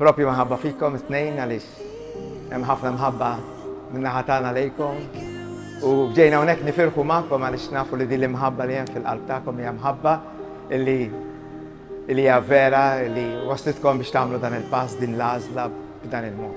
Proprju minħabba fikom it-tnejn għaliex hemm ħafna mħabba min-naħa tagħna lejkom u ġejna hawnhekk nifirħu magħkom għaliex nafu li din l-imħabba li hemm fil-qalb tagħkom hija mħabba li li hija vera li waslitkom biex tagħmlu dan il-pass din l-għażla b'dan il-mod.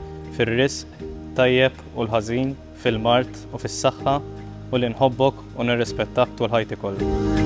fir-riżq tajjeb u l-ħażin, fil-mard u fis-saħħa, u li nħobbok u nirrispettak tul ħajti kollha.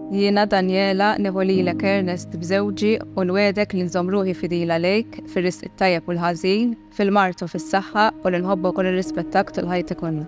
Jiena, Danjela, nieħu lilek Ernest b'żewġi u nwegħdek li nżomm ruħi fidil għalejk, fir-riżq it-tajjeb u l-ħażin, fil-mard u fis-saħħa, u li nħobbok u nirrispettak tul ħajti kollha.